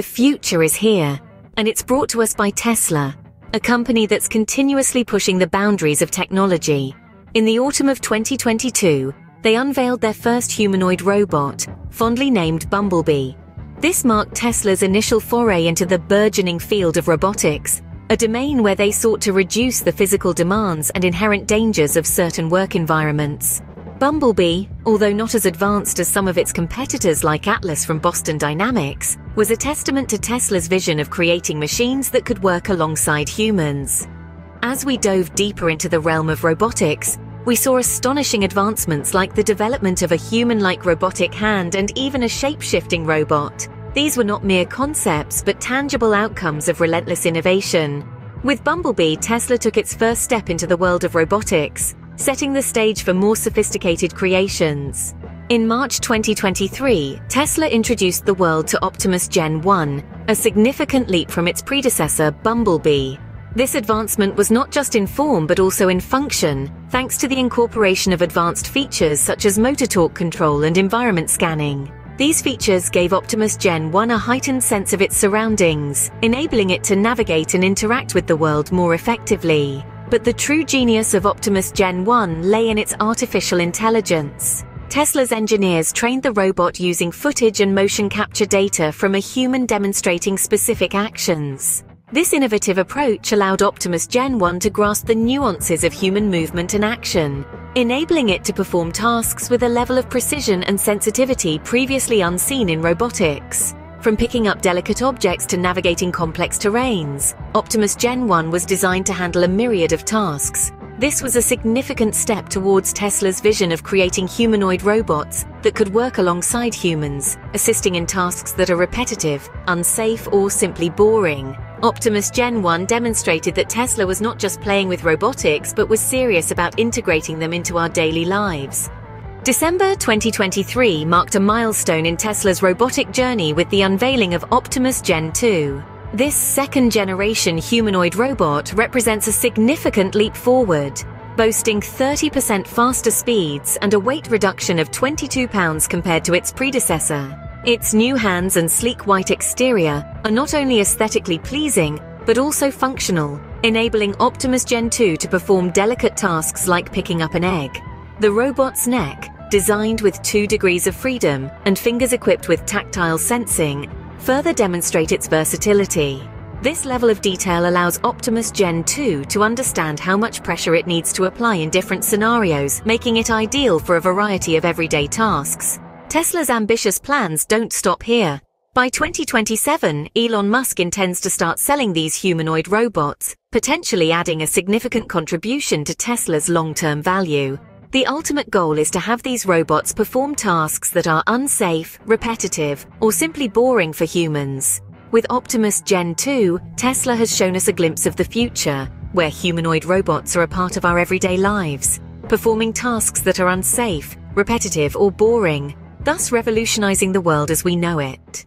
The future is here, and it's brought to us by Tesla, a company that's continuously pushing the boundaries of technology. In the autumn of 2022, they unveiled their first humanoid robot, fondly named Bumblebee. This marked Tesla's initial foray into the burgeoning field of robotics, a domain where they sought to reduce the physical demands and inherent dangers of certain work environments. Bumblebee, although not as advanced as some of its competitors like Atlas from Boston Dynamics, was a testament to Tesla's vision of creating machines that could work alongside humans. As we dove deeper into the realm of robotics, we saw astonishing advancements like the development of a human-like robotic hand and even a shape-shifting robot. These were not mere concepts, but tangible outcomes of relentless innovation. With Bumblebee, Tesla took its first step into the world of robotics, setting the stage for more sophisticated creations. In March 2023, Tesla introduced the world to Optimus Gen 1, a significant leap from its predecessor, Bumblebee. This advancement was not just in form but also in function, thanks to the incorporation of advanced features such as motor torque control and environment scanning. These features gave Optimus Gen 1 a heightened sense of its surroundings, enabling it to navigate and interact with the world more effectively. But the true genius of Optimus Gen 1 lay in its artificial intelligence. Tesla's engineers trained the robot using footage and motion capture data from a human demonstrating specific actions. This innovative approach allowed Optimus Gen 1 to grasp the nuances of human movement and action, enabling it to perform tasks with a level of precision and sensitivity previously unseen in robotics. From picking up delicate objects to navigating complex terrains, Optimus Gen 1 was designed to handle a myriad of tasks. This was a significant step towards Tesla's vision of creating humanoid robots that could work alongside humans, assisting in tasks that are repetitive, unsafe, or simply boring. Optimus Gen 1 demonstrated that Tesla was not just playing with robotics but was serious about integrating them into our daily lives. December 2023 marked a milestone in Tesla's robotic journey with the unveiling of Optimus Gen 2. This second-generation humanoid robot represents a significant leap forward, boasting 30% faster speeds and a weight reduction of 22 pounds compared to its predecessor. Its new hands and sleek white exterior are not only aesthetically pleasing, but also functional, enabling Optimus Gen 2 to perform delicate tasks like picking up an egg. The robot's neck, designed with two degrees of freedom and fingers equipped with tactile sensing, further demonstrate its versatility. This level of detail allows Optimus Gen 2 to understand how much pressure it needs to apply in different scenarios, making it ideal for a variety of everyday tasks. Tesla's ambitious plans don't stop here. By 2027, Elon Musk intends to start selling these humanoid robots, potentially adding a significant contribution to Tesla's long-term value. The ultimate goal is to have these robots perform tasks that are unsafe, repetitive, or simply boring for humans. With Optimus Gen 2, Tesla has shown us a glimpse of the future, where humanoid robots are a part of our everyday lives, performing tasks that are unsafe, repetitive, or boring, thus revolutionizing the world as we know it.